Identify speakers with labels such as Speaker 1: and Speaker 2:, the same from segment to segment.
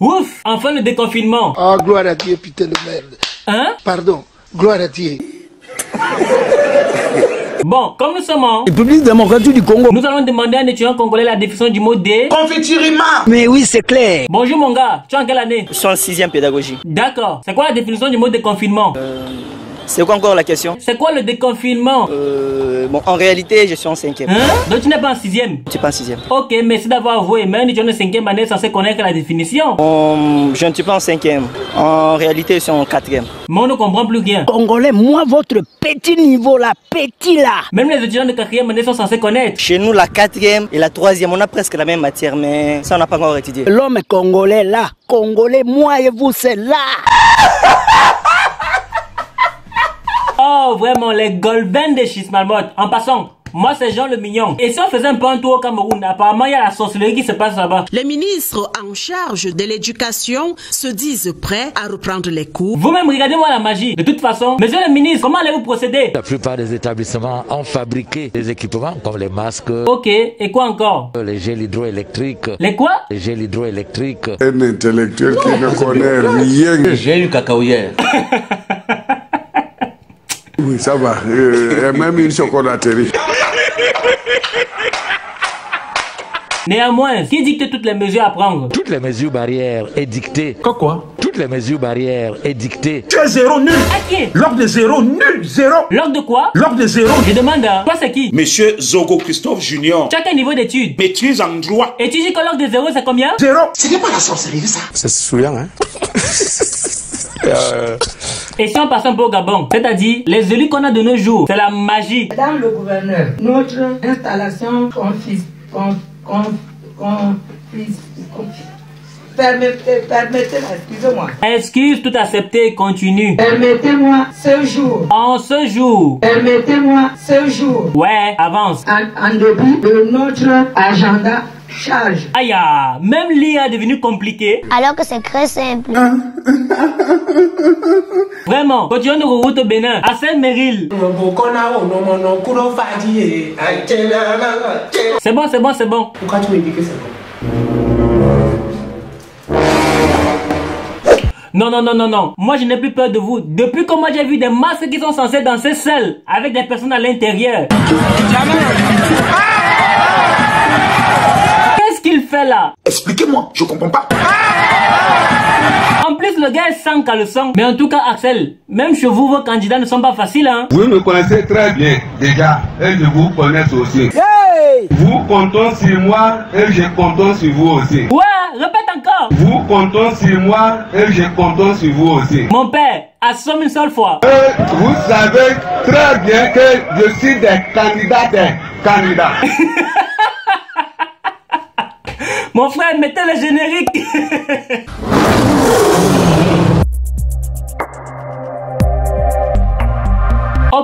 Speaker 1: Ouf Enfin le déconfinement.
Speaker 2: Oh, gloire à Dieu, putain de merde.
Speaker 1: Hein?
Speaker 2: Pardon, gloire à Dieu.
Speaker 1: Bon, comme nous sommes en...
Speaker 3: République démocratique du Congo.
Speaker 1: Nous allons demander à un étudiant congolais la définition du mot D.
Speaker 3: Mais oui, c'est clair.
Speaker 1: Bonjour mon gars, tu es en quelle année?
Speaker 4: Je suis en sixième pédagogie.
Speaker 1: D'accord. C'est quoi la définition du mot déconfinement?
Speaker 4: C'est quoi encore la question?
Speaker 1: C'est quoi le déconfinement?
Speaker 4: Euh, Bon, en réalité, je suis en cinquième.
Speaker 1: Hein? Donc tu n'es pas en sixième?
Speaker 4: Je suis pas en sixième.
Speaker 1: Ok, merci d'avoir avoué. Mais un étudiant de cinquième année est censé connaître la définition.
Speaker 4: Bon, je ne suis pas en cinquième. En réalité, je suis en quatrième.
Speaker 1: Mais on ne comprend plus rien.
Speaker 3: Congolais, moi, votre petit niveau là, petit là.
Speaker 1: Même les étudiants de quatrième année sont censés connaître.
Speaker 4: Chez nous, la quatrième et la troisième, on a presque la même matière, mais ça, on n'a pas encore étudié.
Speaker 3: L'homme congolais là, congolais, moi et vous, c'est là.
Speaker 1: Vraiment, les golden de Chismalmot. En passant, moi c'est Jean le Mignon. Et si on faisait un peu un tour au Cameroun, apparemment il y a la sorcellerie qui se passe là-bas.
Speaker 5: Les ministres en charge de l'éducation se disent prêts à reprendre les cours.
Speaker 1: Vous-même, regardez-moi la magie. De toute façon, monsieur le ministre, comment allez-vous procéder?
Speaker 6: La plupart des établissements ont fabriqué des équipements comme les masques,
Speaker 1: Ok, et quoi encore?
Speaker 6: Les gels hydroélectriques,
Speaker 1: Les quoi?
Speaker 6: Les gels hydroélectriques,
Speaker 7: Un intellectuel qui ne connaît rien.
Speaker 8: J'ai eu cacao hier.
Speaker 7: Oui, ça va. Euh, et même une chocolaterie.
Speaker 1: Néanmoins, qui dicte toutes les mesures à prendre?
Speaker 6: Toutes les mesures barrières édictées.
Speaker 8: Quoi quoi?
Speaker 6: Toutes les mesures barrières édictées.
Speaker 9: Tu es zéro nul.
Speaker 1: À qui?
Speaker 9: Log de zéro nul. Zéro.
Speaker 1: Log de quoi?
Speaker 9: Log de zéro.
Speaker 1: Je demande, toi c'est qui?
Speaker 9: Monsieur Zogo Christophe Junior.
Speaker 1: Tu as quel niveau d'études?
Speaker 9: Maîtrise en droit.
Speaker 1: Et tu dis que log de zéro c'est combien?
Speaker 9: Zéro.
Speaker 7: C'est souriant, hein?
Speaker 1: Et si on passe un peu au Gabon, c'est-à-dire les élus qu'on a de nos jours, c'est la magie.
Speaker 10: Madame le gouverneur, notre installation confis, con, con, confis, confis- permettez, permettez, excusez-moi,
Speaker 1: Excuse tout accepté, continue.
Speaker 10: permettez-moi ce jour,
Speaker 1: En ce jour.
Speaker 10: permettez-moi ce jour,
Speaker 1: Ouais, avance.
Speaker 10: en, en début de notre agenda charge.
Speaker 1: Aïe, ah, même l'IA est devenu compliqué.
Speaker 11: Alors que c'est très simple.
Speaker 1: Vraiment, continuons nos routes au Bénin, à Saint-Méril. C'est bon, c'est bon, c'est bon.
Speaker 9: Pourquoi tu me dis que c'est bon?
Speaker 1: Non, non, non, non, non. Moi, je n'ai plus peur de vous. Depuis que moi, j'ai vu des masques qui sont censés danser seuls, avec des personnes à l'intérieur. Fait là
Speaker 9: Expliquez-moi, je comprends pas.
Speaker 1: En plus, le gars est sans caleçon. Mais en tout cas, Axel, même chez vous, vos candidats ne sont pas faciles, hein.
Speaker 7: Vous me connaissez très bien, déjà, et je vous connais aussi. Vous comptez sur moi et je compte sur vous aussi.
Speaker 1: Ouais, répète encore.
Speaker 7: Vous comptez sur moi et je compte sur vous aussi.
Speaker 1: Mon père, assomme une seule fois.
Speaker 7: Et vous savez très bien que je suis des candidats des candidats.
Speaker 1: Mon frère, mettez le générique.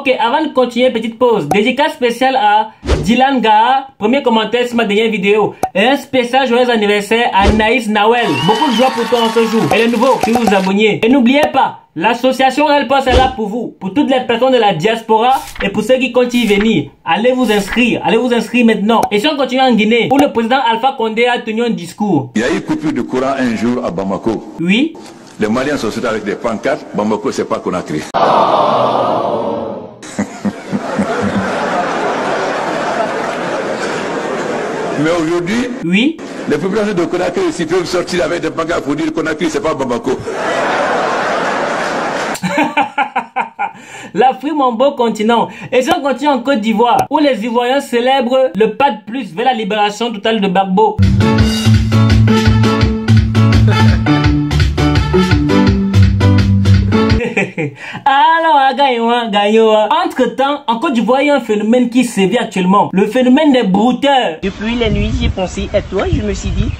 Speaker 1: Ok, avant de continuer, petite pause. Dédicace spéciale à Dylan Gaha, premier commentaire sur ma dernière vidéo. Et un spécial joyeux anniversaire à Naïs Nawel. Beaucoup de joie pour toi en ce jour. Et le nouveau, si vous vous abonnez. Et n'oubliez pas, l'association Elle Passe est là pour vous. Pour toutes les personnes de la diaspora et pour ceux qui comptent y venir. Allez vous inscrire. Allez vous inscrire maintenant. Et si on continue en Guinée, où le président Alpha Condé a tenu un discours?
Speaker 8: Il y a eu coupure de courant un jour à Bamako.
Speaker 1: Oui,
Speaker 8: Les Maliens sont sortis avec des pancartes. Bamako, c'est pas Conakry. Mais aujourd'hui,
Speaker 1: oui.
Speaker 8: les populations de Conakry aussi peuvent sortir avec des pancartes pour dire Conakry, c'est pas Bamako.
Speaker 1: L'Afrique, mon beau continent. Et si on continue en Côte d'Ivoire, où les Ivoiriens célèbrent le pas de plus vers la libération totale de Bagbo. Alors, Gaïwa, Gaïwa. Entre temps, en Côte d'Ivoire, il y a un phénomène qui sévit actuellement. Le phénomène des brouteurs.
Speaker 4: Depuis la nuit, j'ai pensé à toi. Je me suis dit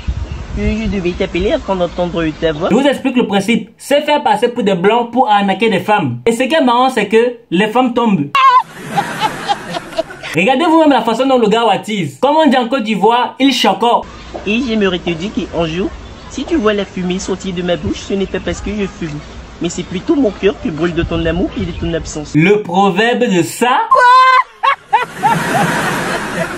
Speaker 4: que je devais t'appeler afin d'entendre ta voix.
Speaker 1: Je vous explique le principe. C'est faire passer pour des blancs pour arnaquer des femmes. Et ce qui est marrant, c'est que les femmes tombent. Regardez vous-même la façon dont le gars attise. Comme on dit en Côte d'Ivoire, il choco.
Speaker 4: Et j'aimerais te dire qu'un jour, si tu vois la fumée sortir de ma bouche, ce n'est pas parce que je fume. Mais c'est plutôt mon cœur qui brûle de ton amour et de ton absence.
Speaker 1: Le proverbe de ça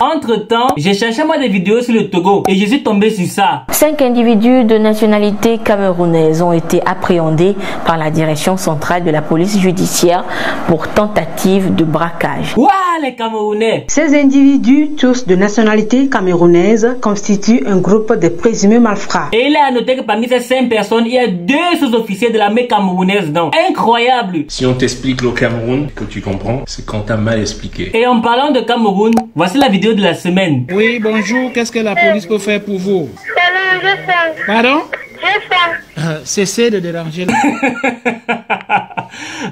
Speaker 1: Entre temps, j'ai cherché moi des vidéos sur le Togo et je suis tombé sur ça.
Speaker 11: Cinq individus de nationalité camerounaise ont été appréhendés par la direction centrale de la police judiciaire pour tentative de braquage.
Speaker 1: Ouah, les Camerounais
Speaker 10: Ces individus, tous de nationalité camerounaise, constituent un groupe de présumés malfrats.
Speaker 1: Et il est à noter que parmi ces cinq personnes, il y a deux sous-officiers de l'armée camerounaise. Donc, incroyable
Speaker 12: Si on t'explique le Cameroun, que tu comprends, c'est quand t'as mal expliqué.
Speaker 1: Et en parlant de Cameroun, voici la vidéo de la semaine.
Speaker 13: Oui, bonjour, qu'est-ce que la police peut faire pour vous?
Speaker 14: Salut, je fais.
Speaker 13: Pardon?
Speaker 14: Je fais.
Speaker 13: Euh, Cessez de déranger.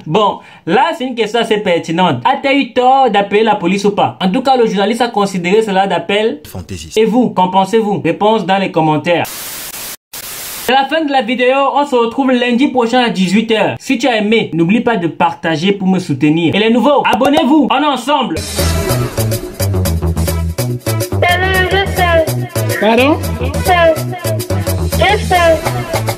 Speaker 1: Bon, là, c'est une question assez pertinente. As-tu eu tort d'appeler la police ou pas? En tout cas, le journaliste a considéré cela d'appel
Speaker 15: fantaisiste.
Speaker 1: Et vous, qu'en pensez-vous? Réponse dans les commentaires. C'est la fin de la vidéo, on se retrouve lundi prochain à 18h. Si tu as aimé, n'oublie pas de partager pour me soutenir. Et les nouveaux, abonnez-vous, on est ensemble.
Speaker 14: Salut, je fais.